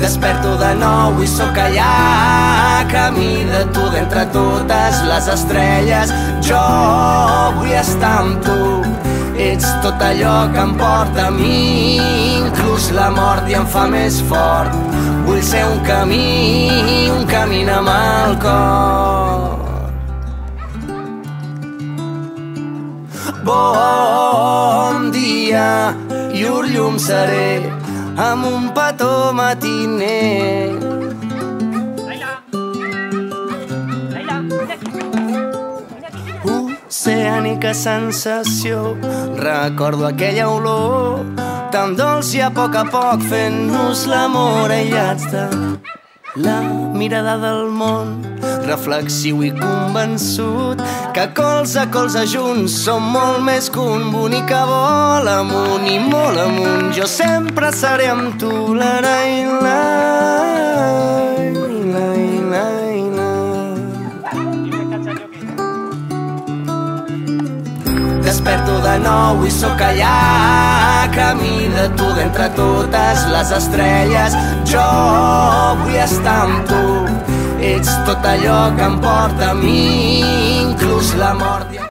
Desperto de nou i sóc allà Camí de tu. D'entre totes les estrelles Jo vull estar amb tu. Ets tot allò que em porta a mi Inclús la mort i em fa més fort. Vull ser un camí, un camí amb el cor Bon dia, llur llum seré amb un petó matiner. Oceànica sensació, recordo aquella olor tan dolç i a poc a poc fent-nos l'amor aïllats de la mirada del món. Reflexiu i convençut que colze a junts. Som molt més que un bonic que vol amunt i molt amunt jo sempre seré amb tu. La la la la la la. Desperto de nou i sóc allà Camí de tu d'entre totes les estrelles. Jo vull estar amb tu. Ets tot allò que em porta a mi la mort